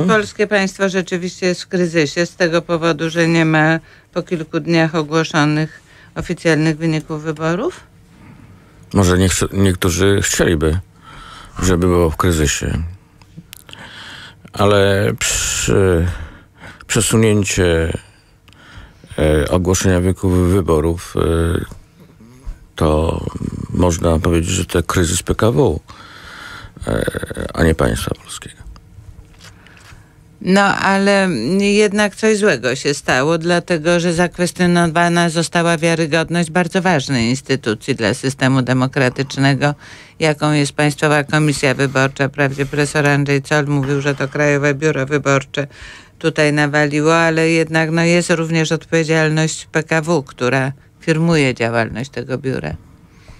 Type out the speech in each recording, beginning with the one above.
Czy polskie państwo rzeczywiście jest w kryzysie z tego powodu, że nie ma po kilku dniach ogłoszonych oficjalnych wyników wyborów? Może nie niektórzy chcieliby, żeby było w kryzysie. Ale przy, przesunięcie e, ogłoszenia wyników wyborów e, to można powiedzieć, że to kryzys PKW, e, a nie państwa polskiego. No, ale jednak coś złego się stało, dlatego że zakwestionowana została wiarygodność bardzo ważnej instytucji dla systemu demokratycznego, jaką jest Państwowa Komisja Wyborcza. Wprawdzie profesor Andrzej Col mówił, że to Krajowe Biuro Wyborcze tutaj nawaliło, ale jednak no, jest również odpowiedzialność PKW, która firmuje działalność tego biura.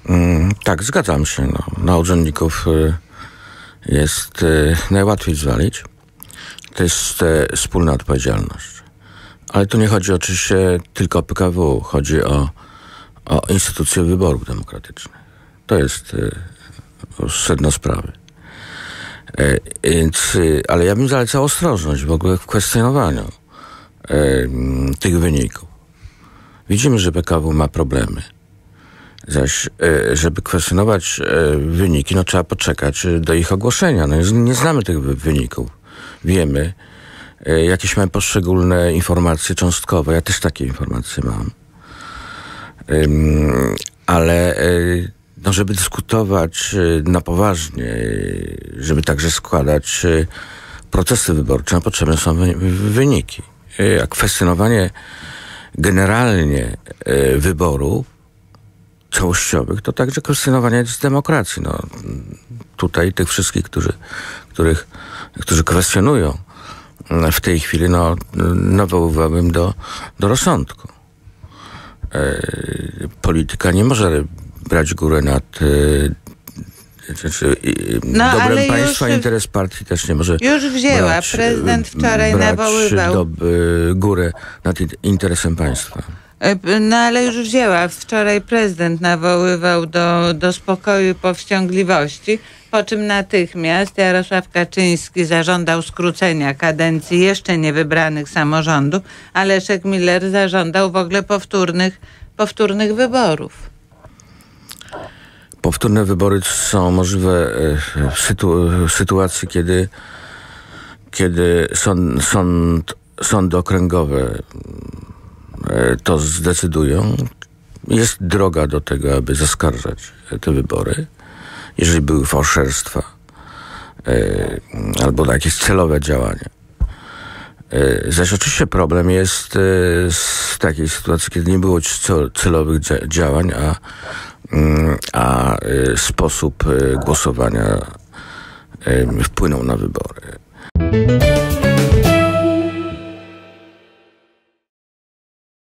Mm, tak, zgadzam się. No, na urzędników y, jest y, najłatwiej zwalić to jest e, wspólna odpowiedzialność. Ale tu nie chodzi oczywiście tylko o PKW, chodzi o, o instytucje wyborów demokratycznych. To jest e, sedno sprawy. E, więc, e, ale ja bym zalecał ostrożność w ogóle w kwestionowaniu e, tych wyników. Widzimy, że PKW ma problemy. Zaś, e, żeby kwestionować wyniki, no trzeba poczekać do ich ogłoszenia. No, nie znamy tych wyników wiemy. E, jakieś mamy poszczególne informacje cząstkowe. Ja też takie informacje mam. Ale e, no, żeby dyskutować e, na poważnie, żeby także składać procesy wyborcze, potrzebne są wyniki. A kwestionowanie generalnie wyborów całościowych, to także kwestionowanie demokracji. No, tutaj tych wszystkich, którzy, których którzy kwestionują w tej chwili, no, nawoływałbym do, do rozsądku. E, polityka nie może brać górę nad e, znaczy, no, dobrem państwa, już, interes partii też nie może. Już wzięła. Brać, Prezydent wczoraj brać nawoływał. Do, górę nad interesem państwa. E, no ale już wzięła. Wczoraj prezydent nawoływał do, do spokoju i powściągliwości, po czym natychmiast Jarosław Kaczyński zażądał skrócenia kadencji jeszcze niewybranych samorządów, a Leszek Miller zażądał w ogóle powtórnych, powtórnych wyborów. Powtórne wybory są możliwe e, w, sytu, sytuacji, kiedy, kiedy sąd, sąd, sądy okręgowe to zdecydują. Jest droga do tego, aby zaskarżać te wybory, jeżeli były fałszerstwa e, albo jakieś celowe działania. E, zaś oczywiście problem jest z takiej sytuacji, kiedy nie było celowych działań, a, mm, a sposób głosowania wpłynął na wybory.